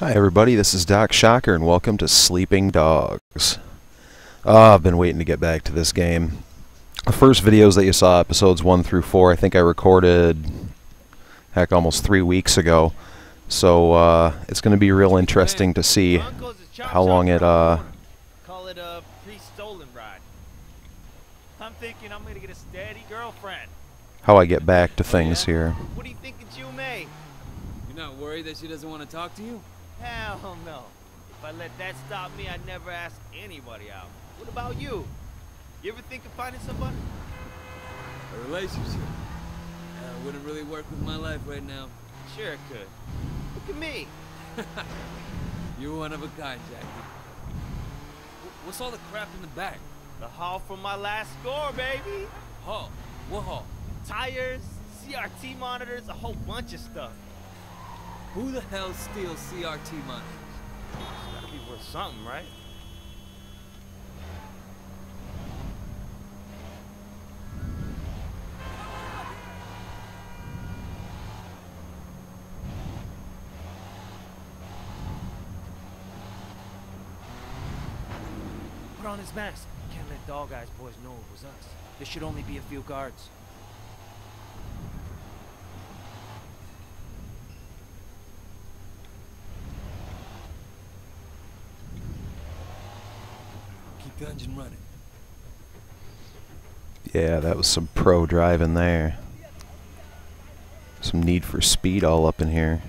Hi everybody, this is Doc Shocker and welcome to Sleeping Dogs. Oh, I've been waiting to get back to this game. The first videos that you saw, episodes 1 through 4, I think I recorded, heck, almost three weeks ago. So uh, it's going to be real interesting to see how long it, uh, Call it a pre-stolen ride. I'm thinking I'm gonna get a steady girlfriend. how I get back to things here. What do you think of Jill May? You're not worried that she doesn't want to talk to you? Hell no. If I let that stop me, I'd never ask anybody out. What about you? You ever think of finding somebody? A relationship? Uh, wouldn't really work with my life right now. Sure it could. Look at me. You're one of a kind, Jackie. What's all the crap in the back? The haul from my last score, baby. Haul? What haul? Tires, CRT monitors, a whole bunch of stuff. Who the hell steals CRT monitors? It's gotta be worth something, right? Put on his mask. Can't let Dog Eyes boys know it was us. There should only be a few guards. Engine running. Yeah, that was some pro driving there. Some need for speed all up in here.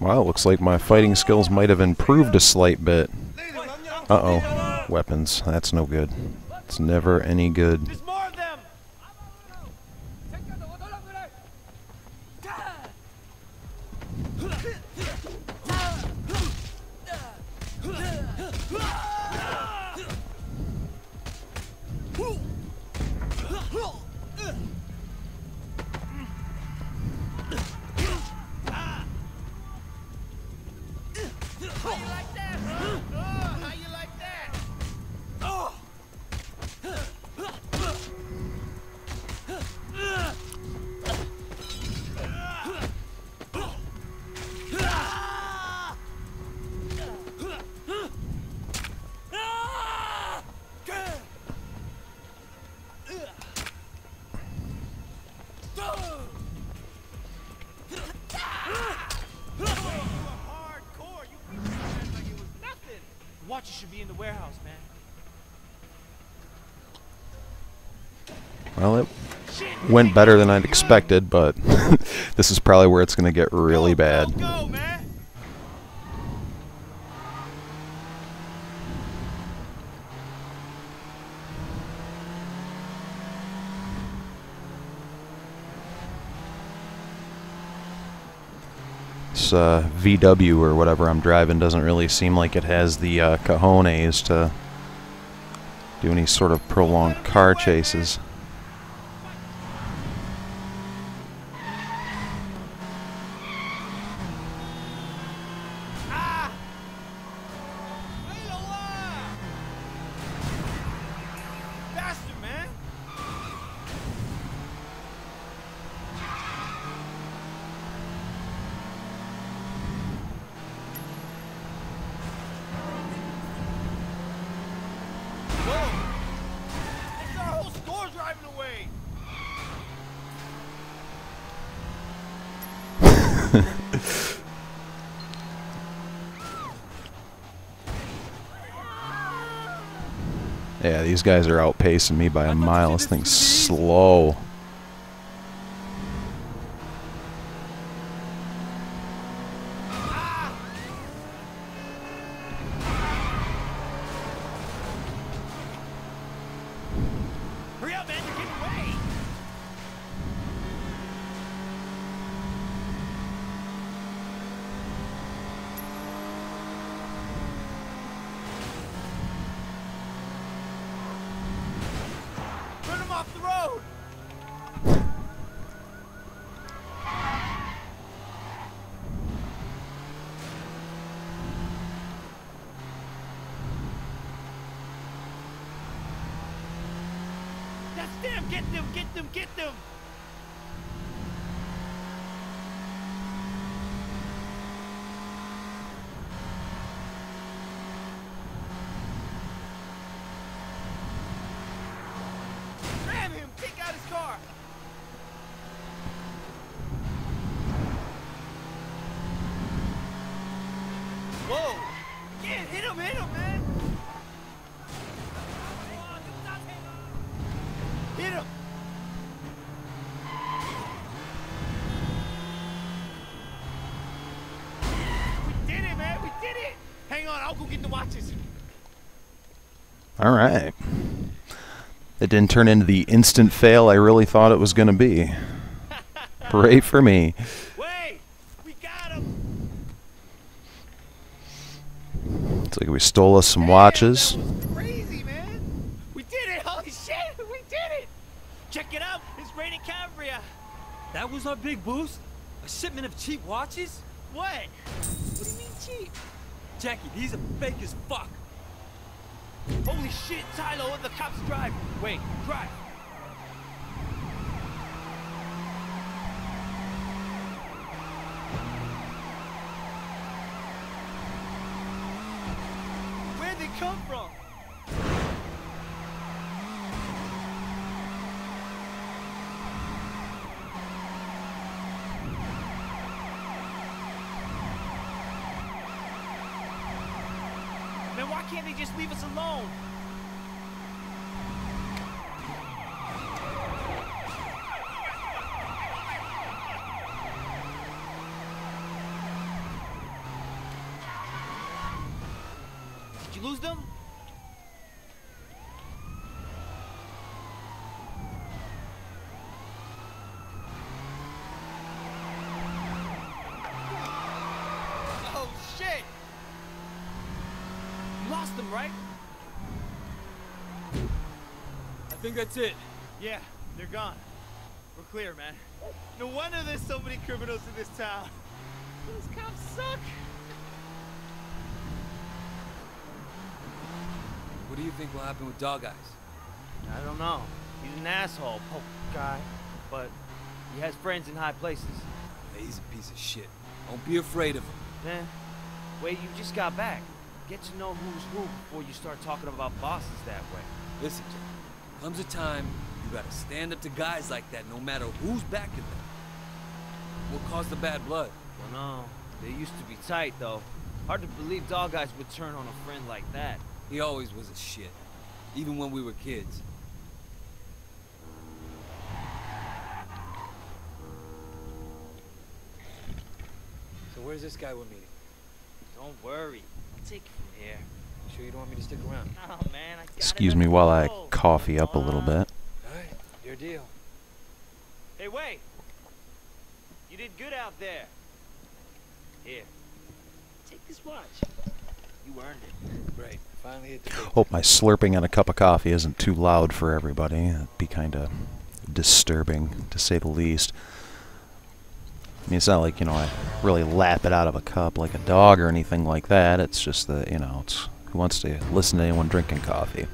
Wow, looks like my fighting skills might have improved a slight bit. Uh-oh. Weapons. That's no good. It's never any good. Nothing. Watch, you should be in the warehouse, man. Well, it went better than I'd expected, but this is probably where it's going to get really bad. Go, go, man. Uh, VW or whatever I'm driving doesn't really seem like it has the uh, cojones to do any sort of prolonged car chases. Ah! Reload! Faster, man. Whoa! It's our whole scores right yeah, these guys are outpacing me by a mile. This thing's slow. Hurry up, man, you're getting away! Run him off the road! That's them! Get them! Get them! Get them! Ram him! Take out his car! Whoa! Yeah, hit him! Hit him, man! Hit him! We did it, man! We did it! Hang on, I'll go get the watches. All right. It didn't turn into the instant fail I really thought it was going to be. Hooray for me. Wait! We got him! It's like we stole us some Damn, watches. That was crazy, man! We did it! Holy shit! We did it! Check it out! It's raining Cambria! That was our big boost? A shipment of cheap watches? What? What do you mean cheap? Jackie, he's a fake as fuck. Holy shit, Tylo, the cops drive! Wait, drive! Where'd they come from? Man, why can't they just leave us alone? Did you lose them? Oh shit! You lost them, right? I think that's it. Yeah, they're gone. We're clear, man. No wonder there's so many criminals in this town. Those cops suck. What do you think will happen with Dog Eyes? I don't know. He's an asshole, poke guy, but he has friends in high places. Hey, he's a piece of shit. Don't be afraid of him. Man, wait, you just got back. Get to know who's who before you start talking about bosses that way. Listen, Jack. Comes a time you gotta stand up to guys like that no matter who's backing them. What caused the bad blood? Don't know. They used to be tight, though. Hard to believe Dog Eyes would turn on a friend like that. He always was a shit. Even when we were kids. So where's this guy we're meeting? Don't worry. I'll take it from here. You sure you don't want me to stick around? Oh, man, I Excuse me while I go. coffee up a little bit. Alright, your deal. Hey, wait! You did good out there. Here. Take this watch. You earned it. Great. Finally hit the Hope my slurping on a cup of coffee isn't too loud for everybody. That'd be kind of disturbing, to say the least. I mean, it's not like, you know, I really lap it out of a cup like a dog or anything like that. It's just that, you know, it's who wants to listen to anyone drinking coffee?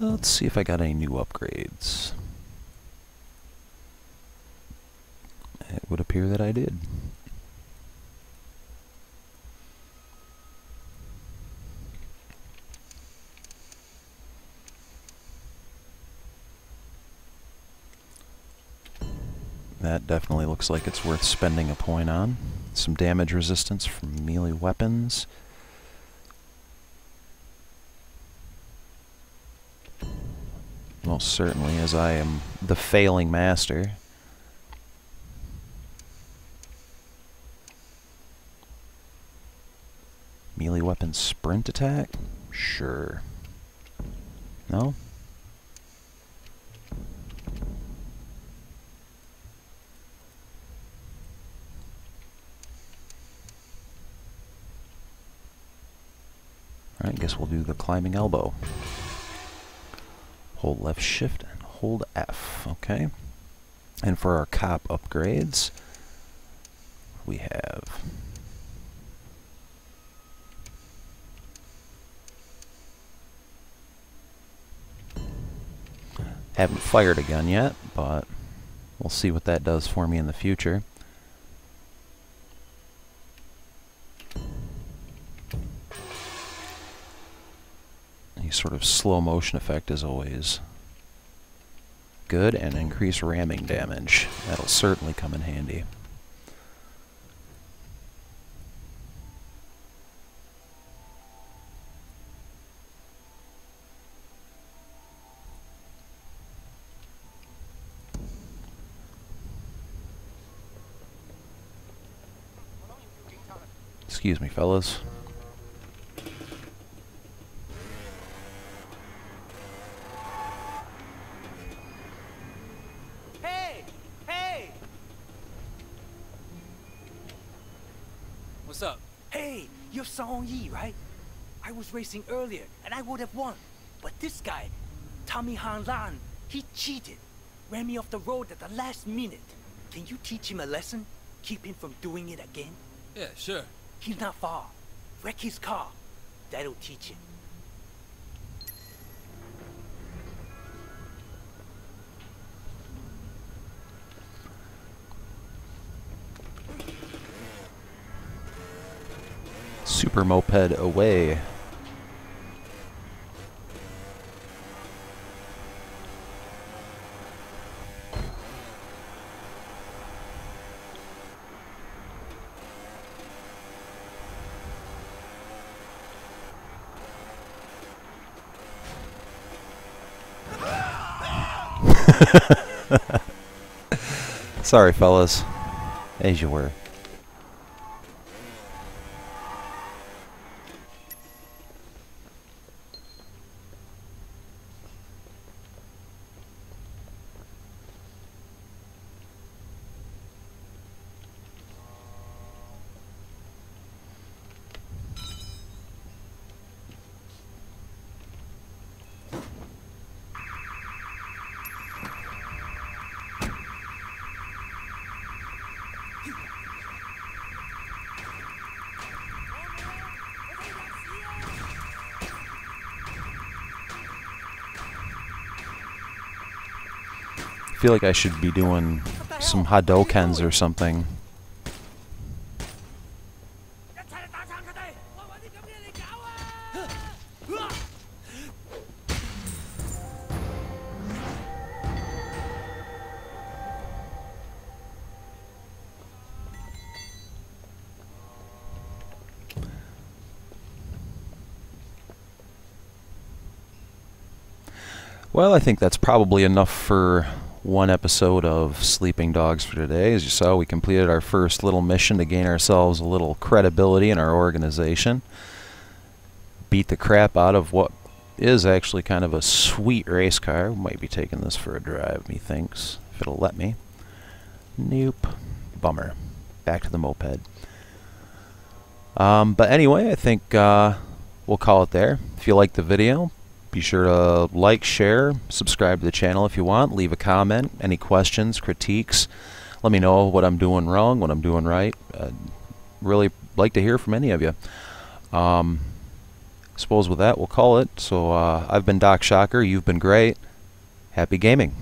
Let's see if I got any new upgrades. It would appear that I did. That definitely looks like it's worth spending a point on. Some damage resistance from melee weapons. Most certainly, as I am the failing master. Melee weapon sprint attack? Sure. No? Alright, guess we'll do the climbing elbow. Hold left shift and hold F, okay? And for our cop upgrades, we have Haven't fired a gun yet, but we'll see what that does for me in the future. Sort of slow motion effect is always good, and increase ramming damage. That'll certainly come in handy. Excuse me, fellas. Racing earlier and I would have won. But this guy, Tommy Han Lan, he cheated. Ran me off the road at the last minute. Can you teach him a lesson? Keep him from doing it again? Yeah, sure. He's not far. Wreck his car. That'll teach him. Super Moped away. Sorry, fellas. As you were. Feel like I should be doing some Hadokens or something. Well, I think that's probably enough for one episode of Sleeping Dogs for today. As you saw, we completed our first little mission to gain ourselves a little credibility in our organization. Beat the crap out of what is actually kind of a sweet race car. Might be taking this for a drive, methinks, if it'll let me. Nope. Bummer. Back to the moped. Um, but anyway, I think uh, we'll call it there. If you like the video, be sure to like, share, subscribe to the channel if you want. Leave a comment. Any questions, critiques. Let me know what I'm doing wrong, what I'm doing right. I'd really like to hear from any of you. Um, I suppose with that, we'll call it. So uh, I've been Doc Shocker. You've been great. Happy gaming.